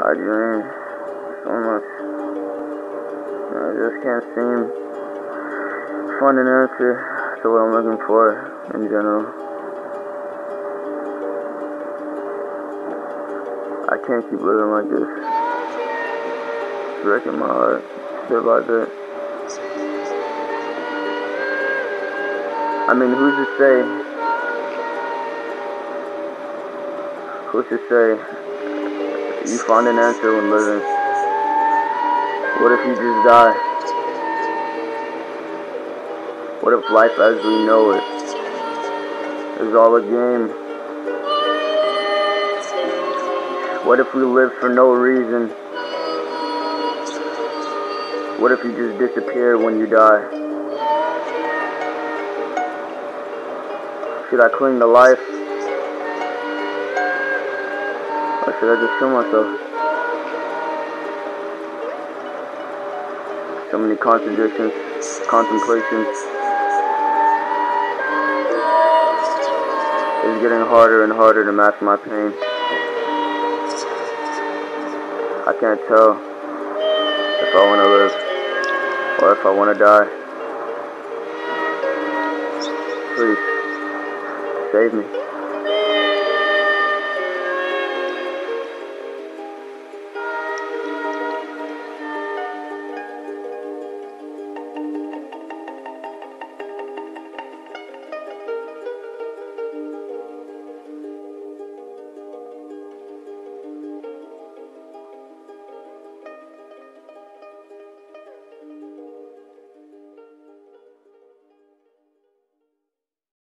I dream so much. I just can't seem to find an answer to what I'm looking for in general. I can't keep living like this. It's breaking my heart bit by bit. I mean, who's to say? Who's to say you find an answer when living. What if you just die? What if life as we know it is all a game? What if we live for no reason? What if you just disappear when you die? Should I cling to life? Or should I just kill myself? So many contradictions, contemplations. It's getting harder and harder to mask my pain. I can't tell if I want to live or if I want to die. Please, save me.